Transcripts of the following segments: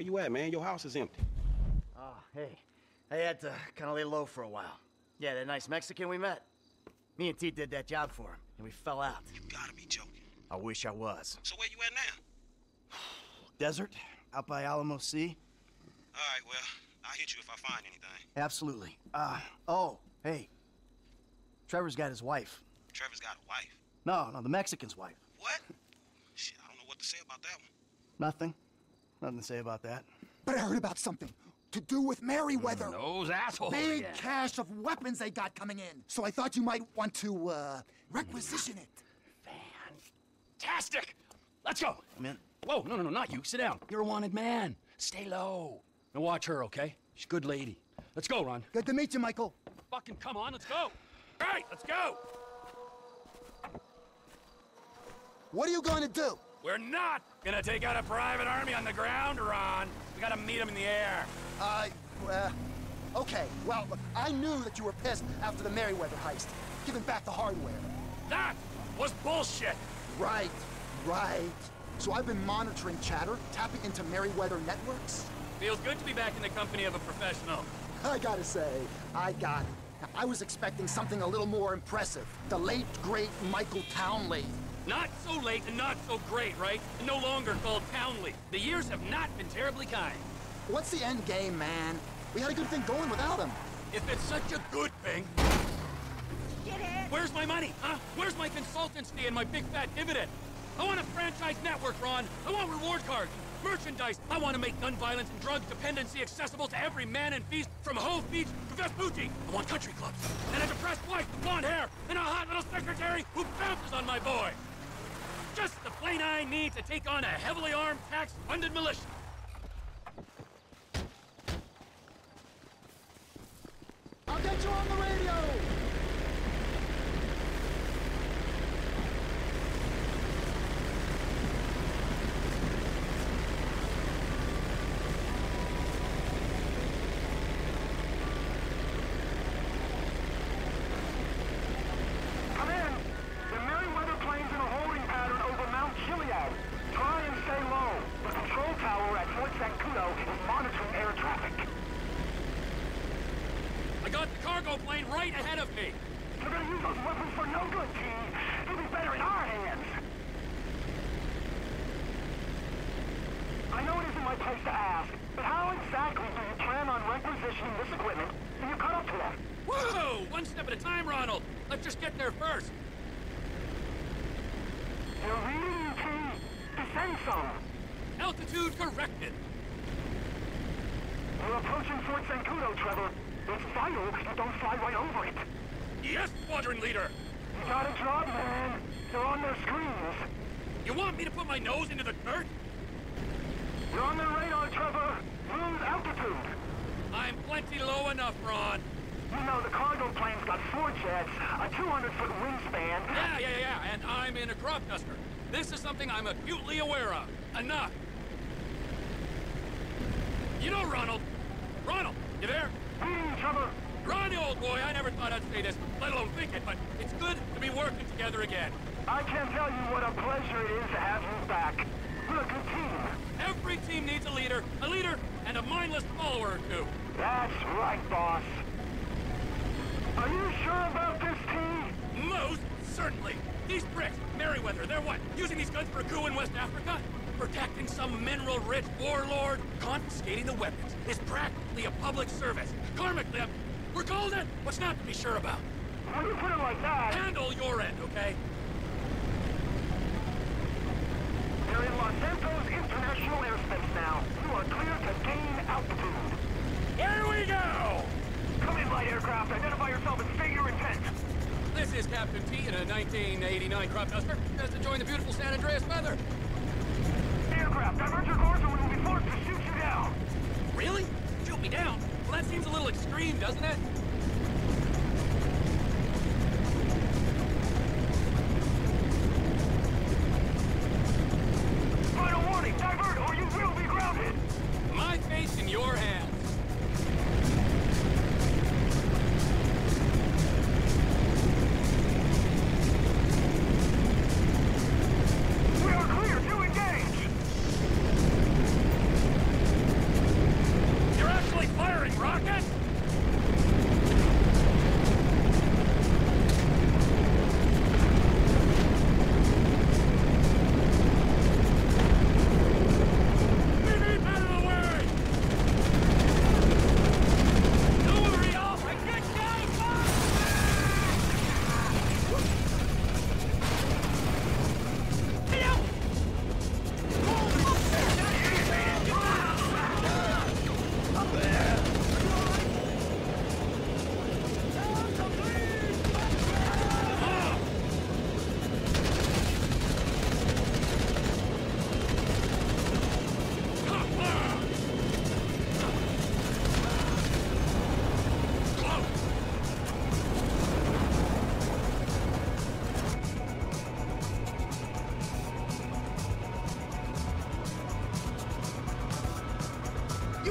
Where you at, man? Your house is empty. Oh, hey. I had to kind of lay low for a while. Yeah, that nice Mexican we met. Me and T did that job for him, and we fell out. You gotta be joking. I wish I was. So where you at now? Desert, out by Alamo Sea. All right, well, I'll hit you if I find anything. Absolutely. Uh, oh, hey. Trevor's got his wife. Trevor's got a wife. No, no, the Mexican's wife. What? Shit, I don't know what to say about that one. Nothing. Nothing to say about that. But I heard about something to do with Merryweather. Those assholes. Big again. cache of weapons they got coming in. So I thought you might want to, uh, requisition it. Fantastic. Let's go. I'm in. Whoa, no, no, no, not you. Sit down. You're a wanted man. Stay low. Now watch her, okay? She's a good lady. Let's go, Ron. Good to meet you, Michael. Fucking come on, let's go. Right, let's go. What are you going to do? We're not gonna take out a private army on the ground, Ron. We gotta meet them in the air. Uh, uh, okay. Well, look, I knew that you were pissed after the Merryweather heist, giving back the hardware. That was bullshit. Right, right. So I've been monitoring chatter, tapping into Merryweather networks. Feels good to be back in the company of a professional. I gotta say, I got it. I was expecting something a little more impressive. The late, great Michael Townley. Not so late and not so great, right? And no longer called Townley. The years have not been terribly kind. What's the end game, man? We had a good thing going without him. If it's such a good thing, where's my money, huh? Where's my consultancy and my big fat dividend? I want a franchise network, Ron. I want reward cards, merchandise. I want to make gun violence and drug dependency accessible to every man and beast from Hove Beach to Vespucci. I want country clubs, and a depressed wife with blonde hair, and a hot little secretary who bounces on my boy. Just the plane I need to take on a heavily armed, tax-funded militia. I'll get you on the radio! Come in. The Merryweather plane's in a holding pattern over Mount Chiliad. Try and stay low. The control tower at Fort Zancudo is monitoring air traffic. I got the cargo plane right ahead of me. You're gonna use those weapons for no good, T. You'll be better in our hands. I know it isn't my place to ask, but how exactly do you plan on requisitioning this equipment when you cut up to them? Whoa! One step at a time, Ronald. Let's just get there first. You're reading, T. Descend some. Altitude corrected. We're approaching Fort Zancudo, Trevor. It's vital you don't fly right over it. Yes, squadron leader. You got a job, man. They're on their screens. You want me to put my nose into the dirt? You're on their radar, Trevor. Lose altitude. I'm plenty low enough, Ron. You know, the cargo plane's got four jets, a 200-foot wingspan. Yeah, yeah, yeah, and I'm in a crop duster. This is something I'm acutely aware of. Enough. You know, Ronald. Ronald, you there? Reading, Trevor. Ronnie, old boy, I never thought I'd say this, let alone think it, but it's good to be working together again. I can't tell you what a pleasure it is to have you back. A good team. Every team needs a leader, a leader, and a mindless follower or two. That's right, boss. Are you sure about this, team? Most certainly. These pricks, Merryweather, they're what? Using these guns for a coup in West Africa? Protecting some mineral-rich warlord? Confiscating the weapons is practically a public service. Karmically. We're golden! What's not to be sure about? When you put it like that... Handle your end, okay? They're in Los Santos International Airspace now. You are clear to gain altitude. Here we go! Come in, light aircraft. Identify yourself and state your intent. This is Captain T in a 1989 crop duster. Just enjoying the beautiful San Andreas weather. Aircraft, divert your course or we will be forced to shoot you down. Really? Shoot me down? Well, that seems a little extreme, doesn't it?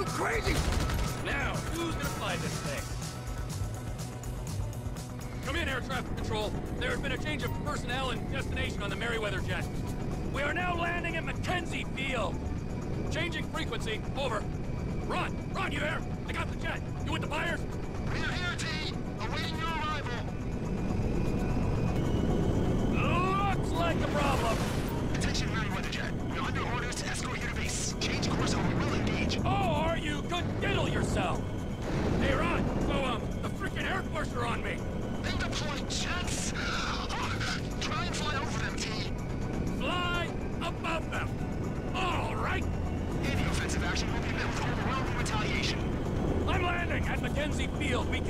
Crazy! Now, who's gonna fly this thing? Come in, air traffic control. There has been a change of personnel and destination on the Merryweather jet. We are now landing at McKenzie Field. Changing frequency. Over. Ron! Ron, you there? I got the jet. You with the buyers? We're here, T.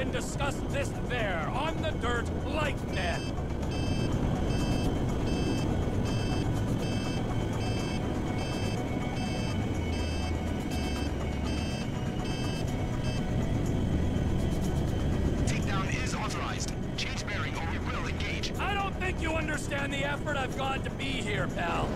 can discuss this there, on the dirt, like men. Takedown is authorized. Change bearing or we will engage. I don't think you understand the effort I've gone to be here, pal.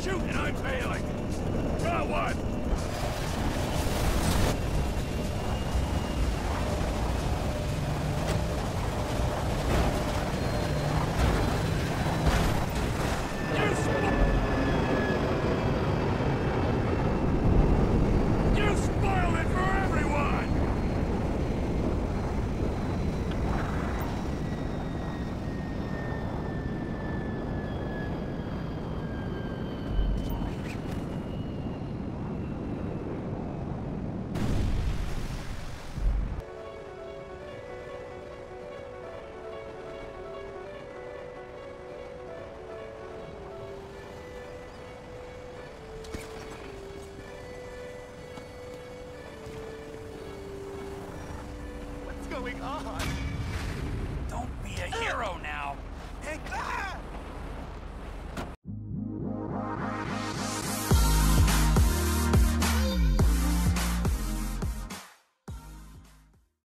Shoot and I'm failing! Got one! Going on? Don't be a hero now! Hey, ah!